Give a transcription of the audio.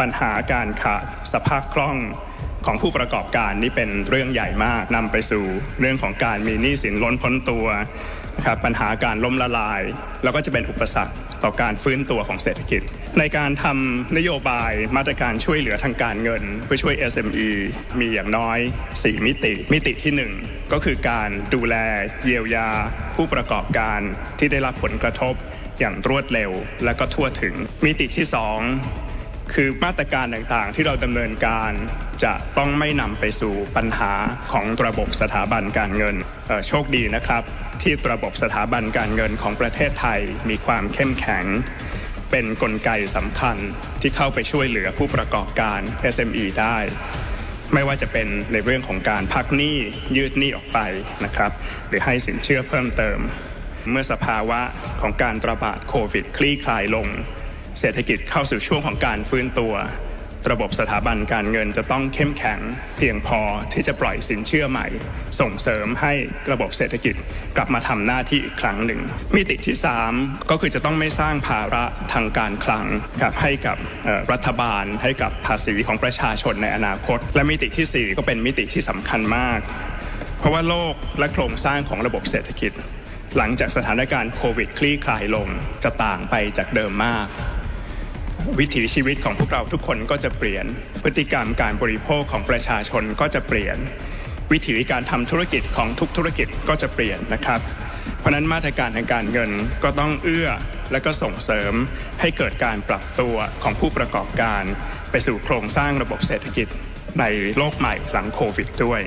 ปัญหาการขาดสภาพคล่องของผู้ประกอบการนี่เป็นเรื่องใหญ่มากนำไปสู่เรื่องของการมีหนี้สินล้นพ้นตัวนะครับปัญหาการล้มละลาย แล้วก็จะเป็นอุปสรรคต่อการฟื้นตัวของเศรษฐกิจ ในการทำนโยบายมาตรการช่วยเหลือทางการเงิน เพื่อช่วย SME มีอย่างน้อย 4 มิติ มิติที่ 1 ก็คือการดูแลเยียวยา ผู้ประกอบการที่ได้รับผลกระทบอย่างรวดเร็วและก็ทั่วถึง มิติที่ 2 คือมาตรการต่างๆ ที่เราดำเนินการจะต้องไม่นำไปสู่ปัญหาของระบบสถาบันการเงินโชคดีนะครับ ที่ระบบสถาบันการเงินของประเทศไทยมีความเข้มแข็ง เป็นนกลไกสำคัญที่เข้าไปช่วยเหลือผู้ประกอบการ SME ได้ ไม่ว่าจะเป็นในเรื่องของการพักหนี้ยืดหนี้ออกไปนะครับ หรือให้สินเชื่อเพิ่มเติม เมื่อสภาวะของการระบาดโควิด คลี่คลายลง เศรษฐกิจเข้าสู่ช่วงของการฟื้นตัว ระบบสถาบันการเงินจะต้องเข้มแข็ง เพียงพอที่จะปล่อยสินเชื่อใหม่ ส่งเสริมให้ระบบเศรษฐกิจกลับมาทำหน้าที่อีกครั้งหนึ่ง มิติที่ 3 ก็คือจะต้องไม่สร้างภาระทางการคลังครับให้กับรัฐบาล ให้กับภาษีของประชาชนในอนาคต และมิติที่ 4 ก็เป็นมิติที่สำคัญมาก เพราะว่าโลกและโครงสร้างของระบบเศรษฐกิจ หลังจากสถานการณ์โควิดคลี่คลายลงจะต่างไปจากเดิมมาก วิถีชีวิตของพวกเราทุกคนก็จะเปลี่ยน พฤติกรรมการบริโภคของประชาชนก็จะเปลี่ยน วิถีการทำธุรกิจของทุกธุรกิจก็จะเปลี่ยนนะครับ เพราะนั้นมาตรการทางการเงินก็ต้องเอื้อและก็ส่งเสริมให้เกิดการปรับตัวของผู้ประกอบการ ไปสู่โครงสร้างระบบเศรษฐกิจในโลกใหม่หลังโควิดด้วย